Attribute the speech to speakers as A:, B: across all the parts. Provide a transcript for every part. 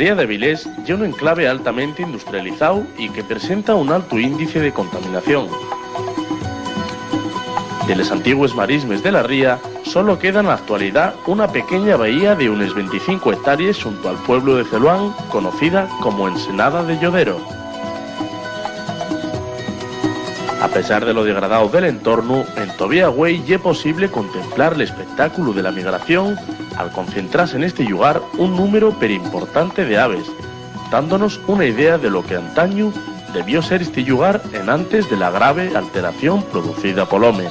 A: Ría de Vilés ya un enclave altamente industrializado y que presenta un alto índice de contaminación. De los antiguos marismes de la ría solo queda en la actualidad una pequeña bahía de unas 25 hectáreas junto al pueblo de Celuán, conocida como Ensenada de Llodero. A pesar de lo degradado del entorno, en Tobía Güey es posible contemplar el espectáculo de la migración al concentrarse en este lugar un número perimportante de aves, dándonos una idea de lo que antaño debió ser este lugar en antes de la grave alteración producida por hombre.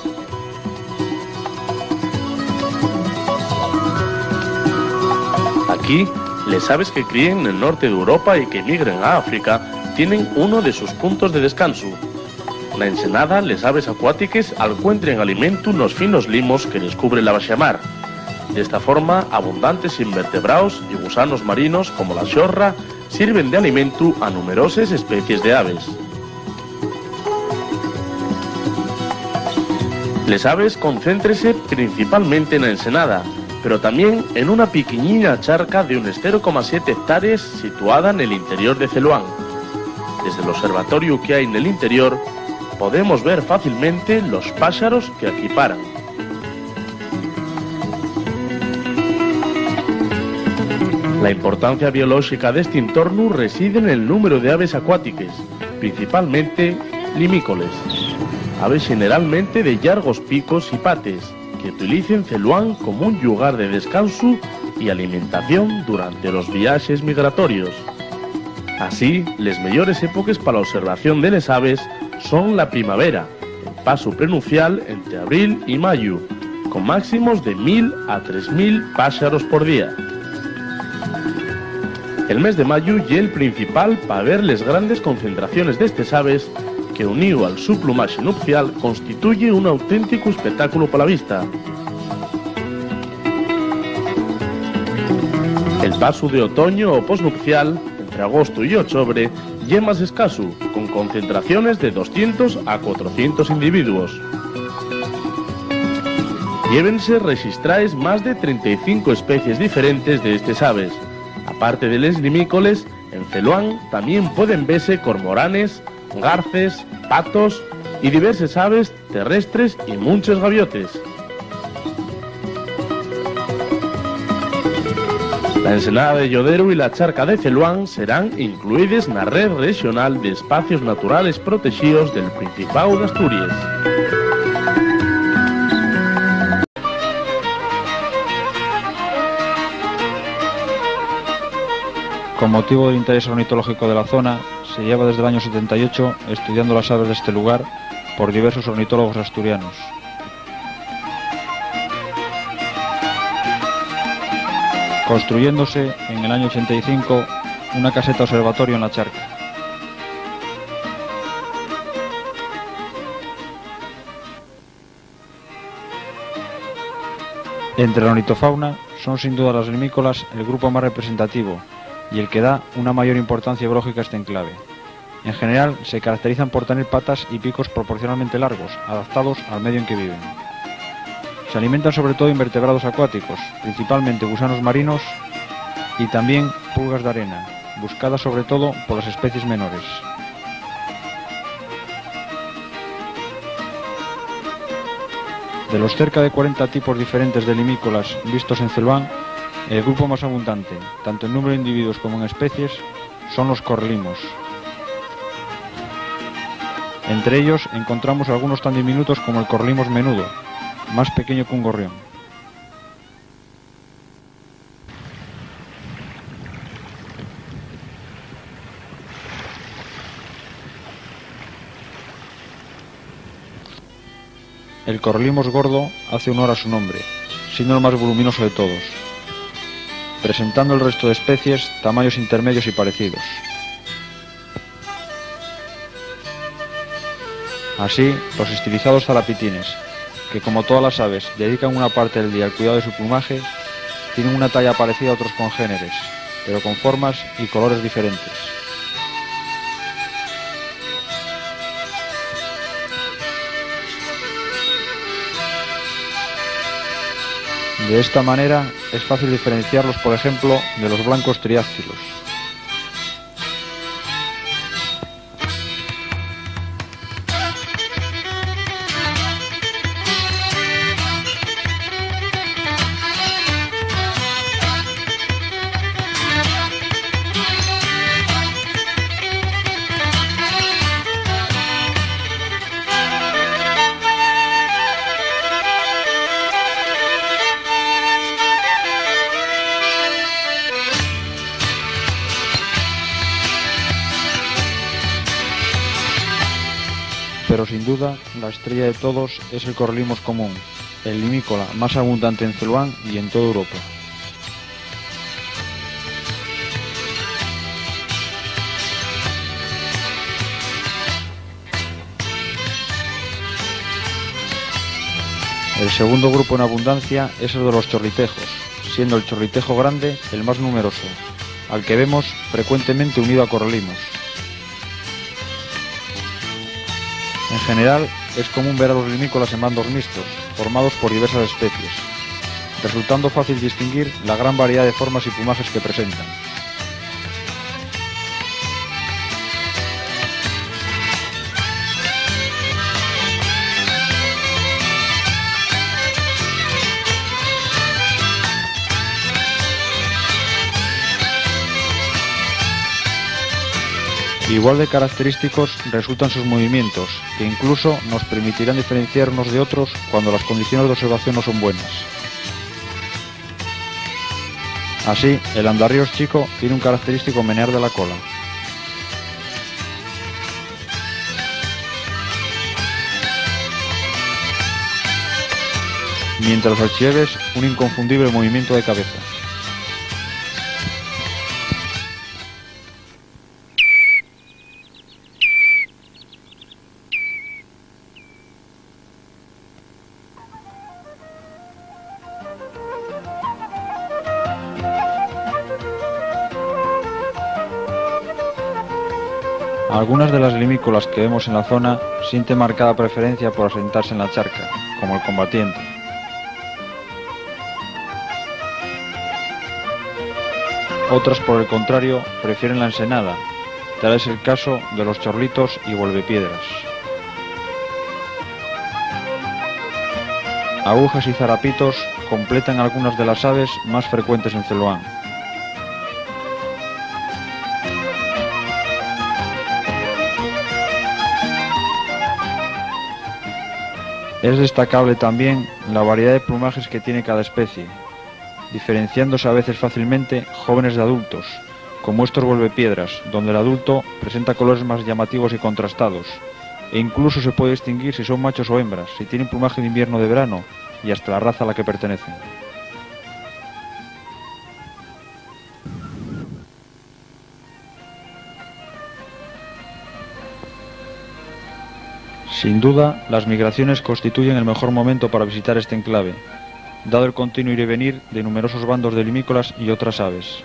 A: Aquí, les aves que críen en el norte de Europa y que migren a África tienen uno de sus puntos de descanso. La ensenada, les aves acuáticas encuentren alimento los finos limos que descubre la baxamar. De esta forma, abundantes invertebrados y gusanos marinos como la chorra sirven de alimento a numerosas especies de aves. Les aves concéntrese principalmente en la ensenada, pero también en una pequeñina charca de unos 0,7 hectáreas situada en el interior de Celuán. Desde el observatorio que hay en el interior, podemos ver fácilmente los pájaros que aquí paran. La importancia biológica de este entorno reside en el número de aves acuáticas, principalmente limícoles, aves generalmente de largos picos y pates, que utilicen Celuán como un lugar de descanso y alimentación durante los viajes migratorios. Así, las mejores épocas para la observación de las aves son la primavera, el paso prenuncial entre abril y mayo, con máximos de 1.000 a 3.000 pájaros por día. El mes de mayo y el principal para ver las grandes concentraciones de estas aves que unido al su plumaje nupcial constituye un auténtico espectáculo para la vista. El paso de otoño o posnupcial, entre agosto y octubre, es más escaso, con concentraciones de 200 a 400 individuos. Llévense registraes más de 35 especies diferentes de estas aves. Aparte de les limícoles, en Celuán también pueden verse cormoranes, garces, patos y diversas aves terrestres y muchos gaviotes. La ensenada de Llodero y la charca de Celuán serán incluidas en la red regional de espacios naturales protegidos del Principado de Asturias.
B: Con motivo del interés ornitológico de la zona, se lleva desde el año 78 estudiando las aves de este lugar por diversos ornitólogos asturianos. Construyéndose en el año 85 una caseta observatorio en la charca. Entre la ornitofauna son sin duda las limícolas el grupo más representativo y el que da una mayor importancia biológica a este enclave. En general, se caracterizan por tener patas y picos proporcionalmente largos, adaptados al medio en que viven. Se alimentan sobre todo invertebrados acuáticos, principalmente gusanos marinos y también pulgas de arena, buscadas sobre todo por las especies menores. De los cerca de 40 tipos diferentes de limícolas vistos en Celván, el grupo más abundante, tanto en número de individuos como en especies, son los corlimos. Entre ellos encontramos algunos tan diminutos como el corlimos menudo, más pequeño que un gorrión. El corlimos gordo hace honor a su nombre, siendo el más voluminoso de todos, presentando el resto de especies tamaños intermedios y parecidos. Así, los estilizados zarapitines, que como todas las aves dedican una parte del día al cuidado de su plumaje, tienen una talla parecida a otros congéneres, pero con formas y colores diferentes. De esta manera es fácil diferenciarlos, por ejemplo, de los blancos triáctilos, duda la estrella de todos es el correlimos común, el limícola más abundante en Celuán y en toda Europa. El segundo grupo en abundancia es el de los chorritejos, siendo el chorritejo grande el más numeroso, al que vemos frecuentemente unido a correlimos. En general, es común ver a los limícolas en bandos mixtos, formados por diversas especies, resultando fácil distinguir la gran variedad de formas y plumajes que presentan. Igual de característicos resultan sus movimientos, que incluso nos permitirán diferenciar unos de otros cuando las condiciones de observación no son buenas. Así, el andarríos chico tiene un característico menear de la cola. Mientras los archieves, un inconfundible movimiento de cabeza. Algunas de las limícolas que vemos en la zona sienten marcada preferencia por asentarse en la charca, como el combatiente. Otras, por el contrario, prefieren la ensenada, tal es el caso de los chorlitos y vuelvepiedras. Agujas y zarapitos completan algunas de las aves más frecuentes en Celoán. Es destacable también la variedad de plumajes que tiene cada especie, diferenciándose a veces fácilmente jóvenes de adultos, como estos vuelvepiedras, donde el adulto presenta colores más llamativos y contrastados, e incluso se puede distinguir si son machos o hembras, si tienen plumaje de invierno o de verano, y hasta la raza a la que pertenecen. Sin duda, las migraciones constituyen el mejor momento para visitar este enclave, dado el continuo ir y venir de numerosos bandos de limícolas y otras aves.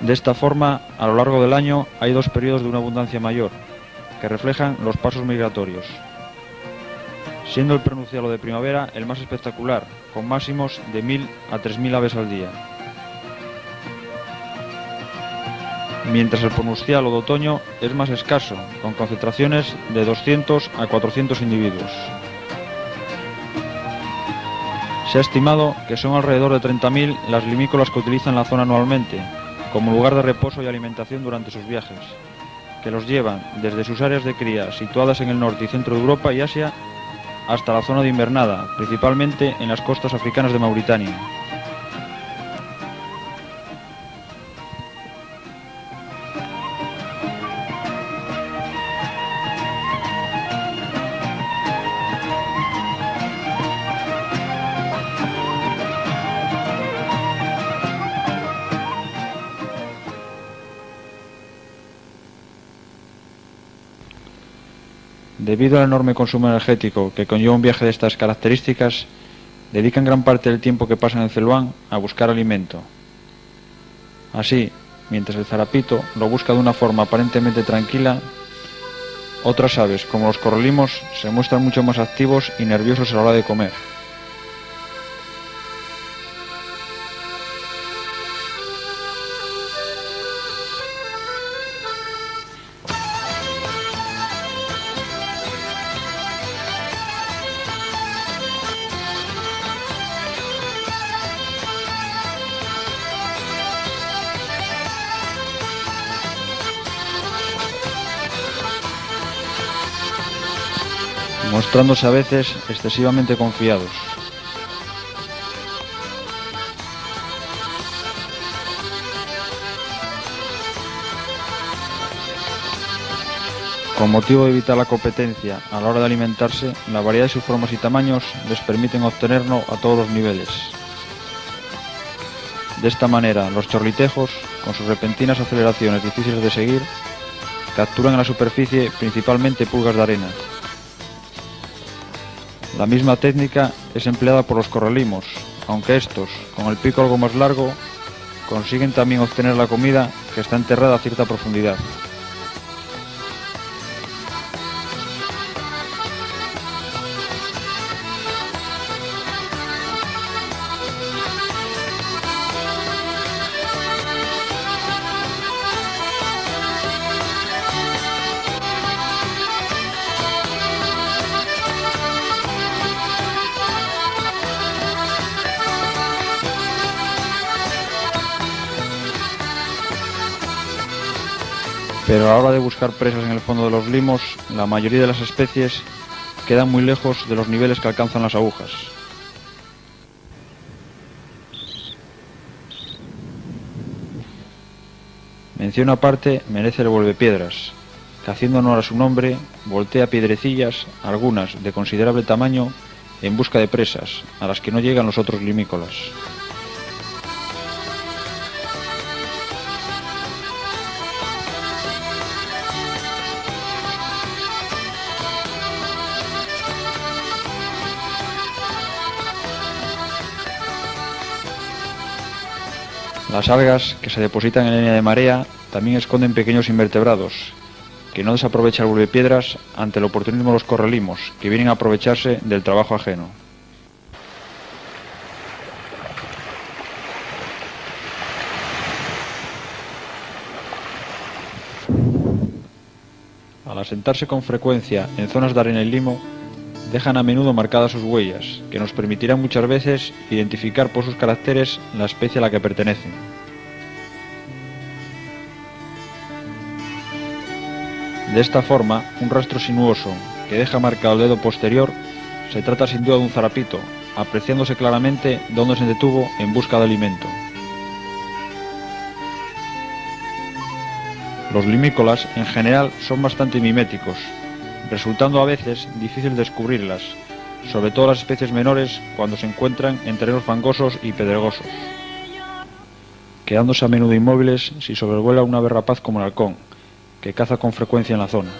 B: De esta forma, a lo largo del año hay dos periodos de una abundancia mayor, que reflejan los pasos migratorios, siendo el pronunciado de primavera el más espectacular, con máximos de 1.000 a 3.000 aves al día. Mientras el pronuncial o de otoño es más escaso, con concentraciones de 200 a 400 individuos. Se ha estimado que son alrededor de 30.000 las limícolas que utilizan la zona anualmente, como lugar de reposo y alimentación durante sus viajes, que los llevan desde sus áreas de cría situadas en el norte y centro de Europa y Asia hasta la zona de invernada, principalmente en las costas africanas de Mauritania. Debido al enorme consumo energético que conlleva un viaje de estas características, dedican gran parte del tiempo que pasan en Celuán a buscar alimento. Así, mientras el zarapito lo busca de una forma aparentemente tranquila, otras aves, como los correlimos, se muestran mucho más activos y nerviosos a la hora de comer. Mostrándose a veces excesivamente confiados. Con motivo de evitar la competencia a la hora de alimentarse, la variedad de sus formas y tamaños les permiten obtenerlo a todos los niveles. De esta manera, los chorlitejos, con sus repentinas aceleraciones difíciles de seguir, capturan en la superficie principalmente pulgas de arena. La misma técnica es empleada por los correlimos, aunque estos, con el pico algo más largo, consiguen también obtener la comida que está enterrada a cierta profundidad. La hora de buscar presas en el fondo de los limos, la mayoría de las especies quedan muy lejos de los niveles que alcanzan las agujas. Mención aparte merece el vuelvepiedras, que haciendo honor a su nombre, voltea piedrecillas, algunas de considerable tamaño, en busca de presas, a las que no llegan los otros limícolas. Las algas que se depositan en la línea de marea también esconden pequeños invertebrados, que no desaprovecha el piedras ante el oportunismo de los correlimos, que vienen a aprovecharse del trabajo ajeno. Al asentarse con frecuencia en zonas de arena y limo, dejan a menudo marcadas sus huellas, que nos permitirán muchas veces identificar por sus caracteres la especie a la que pertenecen. De esta forma, un rastro sinuoso que deja marcado el dedo posterior se trata sin duda de un zarapito, apreciándose claramente dónde se detuvo en busca de alimento. Los limícolas en general son bastante miméticos, resultando a veces difícil descubrirlas, sobre todo las especies menores cuando se encuentran en terrenos fangosos y pedregosos, quedándose a menudo inmóviles si sobrevuela una ave rapaz como el halcón, que caza con frecuencia en la zona.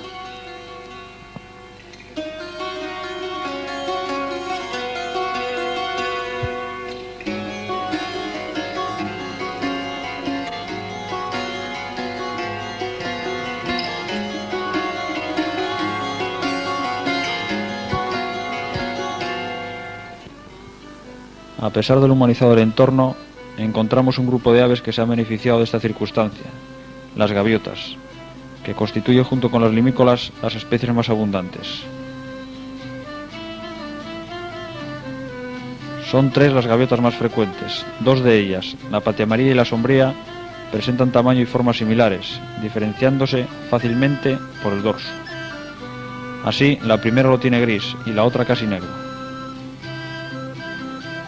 B: Pesar del humanizado entorno, encontramos un grupo de aves que se han beneficiado de esta circunstancia, las gaviotas, que constituye junto con las limícolas las especies más abundantes. Son tres las gaviotas más frecuentes. Dos de ellas, la amarilla y la sombría, presentan tamaño y formas similares, diferenciándose fácilmente por el dorso. Así, la primera lo tiene gris y la otra casi negro.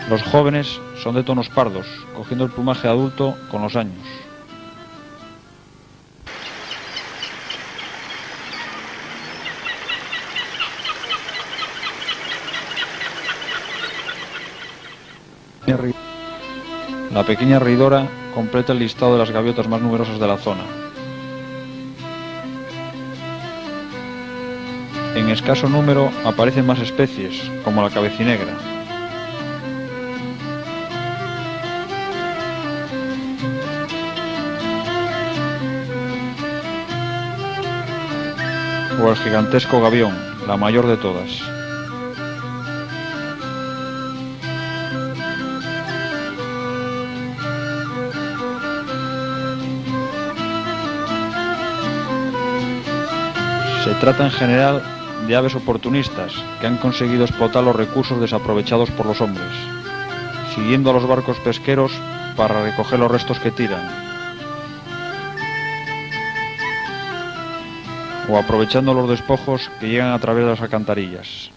B: Los jóvenes son de tonos pardos, cogiendo el plumaje adulto con los años. La pequeña reidora completa el listado de las gaviotas más numerosas de la zona. En escaso número aparecen más especies, como la cabecinegra, gigantesco gavión, la mayor de todas. Se trata en general de aves oportunistas que han conseguido explotar los recursos desaprovechados por los hombres, siguiendo a los barcos pesqueros para recoger los restos que tiran, o aprovechando los despojos que llegan a través de las alcantarillas.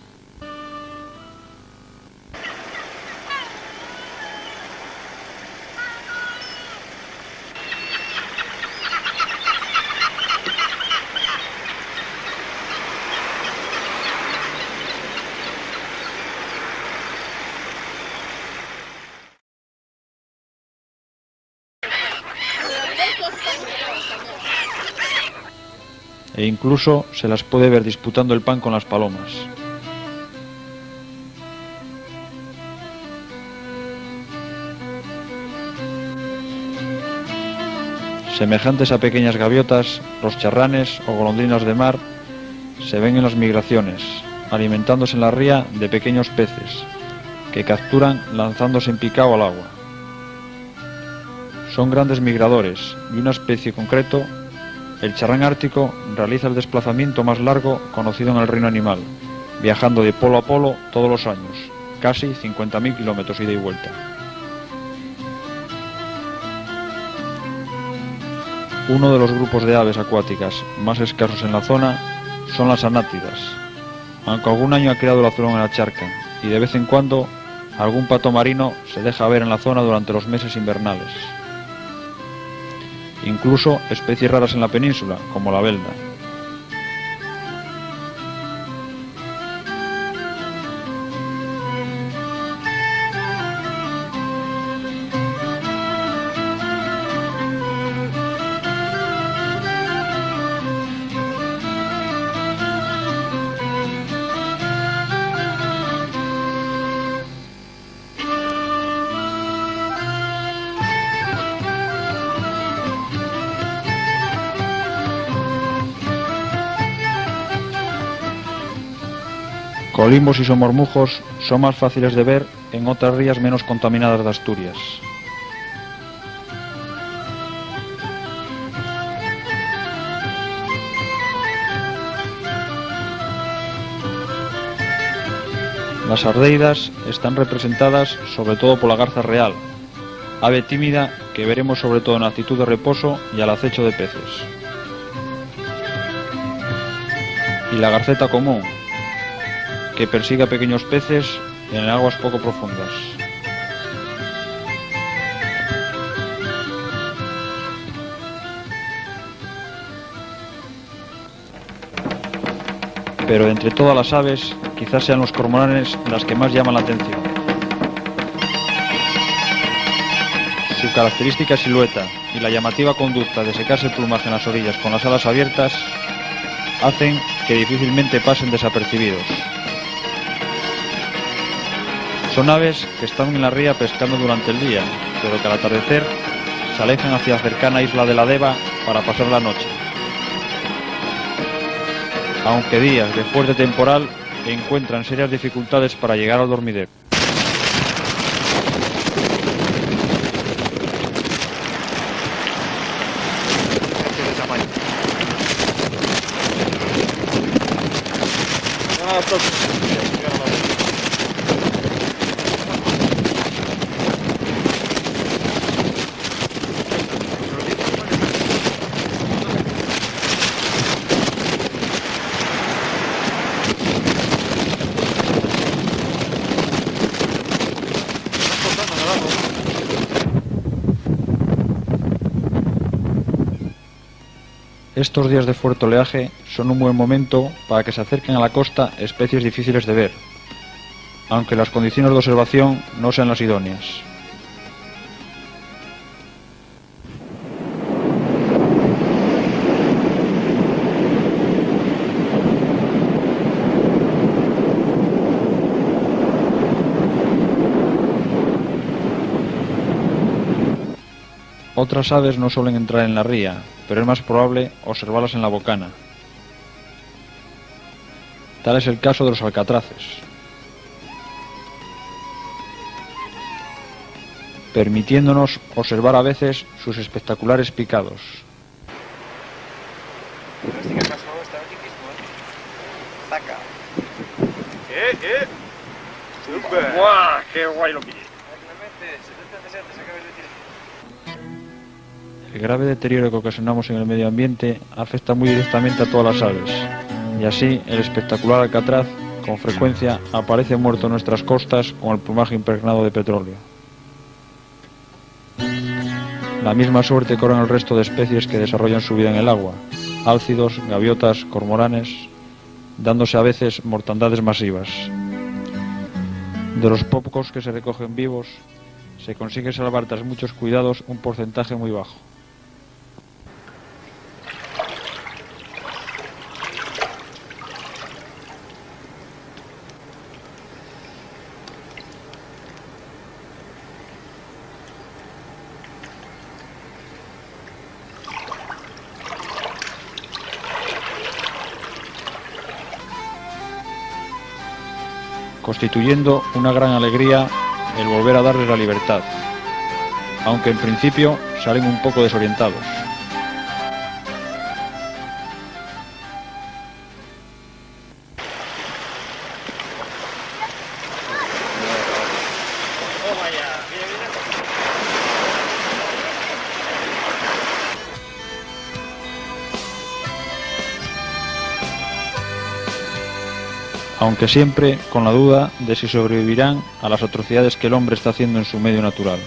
B: E incluso se las puede ver disputando el pan con las palomas. Semejantes a pequeñas gaviotas, los charranes o golondrinas de mar se ven en las migraciones, alimentándose en la ría de pequeños peces, que capturan lanzándose en picado al agua. Son grandes migradores y una especie concreto, el charrán ártico, realiza el desplazamiento más largo conocido en el reino animal, viajando de polo a polo todos los años, casi 50.000 kilómetros ida y vuelta. Uno de los grupos de aves acuáticas más escasos en la zona son las anátidas, aunque algún año ha creado el azulón en la charca y de vez en cuando algún pato marino se deja ver en la zona durante los meses invernales. Incluso especies raras en la península, como la velda. Colimbos y somormujos son más fáciles de ver en otras rías menos contaminadas de Asturias. Las ardeidas están representadas sobre todo por la garza real, ave tímida que veremos sobre todo en actitud de reposo y al acecho de peces. Y la garceta común, que persigue a pequeños peces en aguas poco profundas. Pero entre todas las aves, quizás sean los cormoranes las que más llaman la atención. Su característica silueta y la llamativa conducta de secarse el plumaje en las orillas con las alas abiertas hacen que difícilmente pasen desapercibidos. Son aves que están en la ría pescando durante el día, pero que al atardecer se alejan hacia la cercana isla de la Deva para pasar la noche. Aunque días de fuerte temporal encuentran serias dificultades para llegar al dormidero. Estos días de fuerte oleaje son un buen momento para que se acerquen a la costa especies difíciles de ver, aunque las condiciones de observación no sean las idóneas. Otras aves no suelen entrar en la ría, pero es más probable observarlas en la bocana. Tal es el caso de los alcatraces. permitiéndonos observar a veces sus espectaculares picados.
C: ¡Eh, eh! ¡Qué guay lo que
B: El grave deterioro que ocasionamos en el medio ambiente afecta muy directamente a todas las aves, y así el espectacular alcatraz con frecuencia aparece muerto en nuestras costas con el plumaje impregnado de petróleo. La misma suerte corren el resto de especies que desarrollan su vida en el agua, álcidos, gaviotas, cormoranes, dándose a veces mortandades masivas. De los pocos que se recogen vivos, se consigue salvar tras muchos cuidados un porcentaje muy bajo. Constituyendo una gran alegría el volver a darles la libertad, aunque en principio salen un poco desorientados. Aunque siempre con la duda de si sobrevivirán a las atrocidades que el hombre está haciendo en su medio natural.